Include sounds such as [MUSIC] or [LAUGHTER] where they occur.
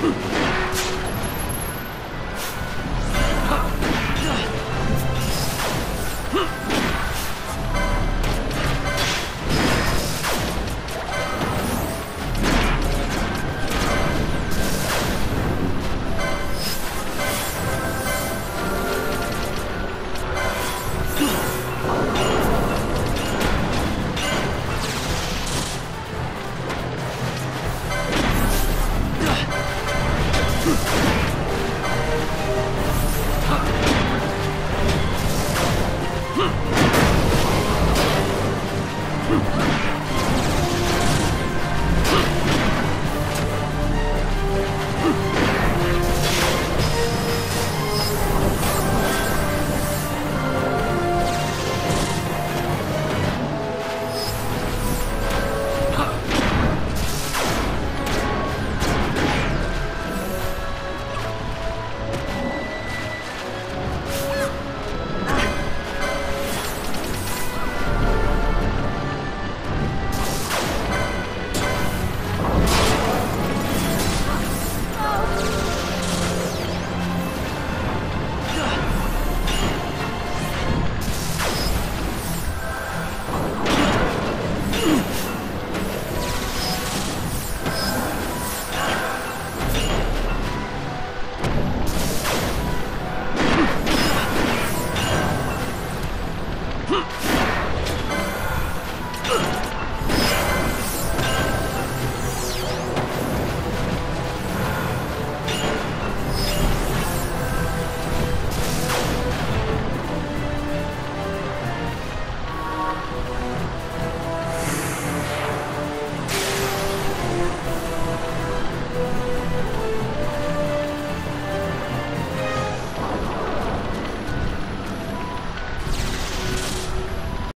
Hm. [LAUGHS] Huh. 哼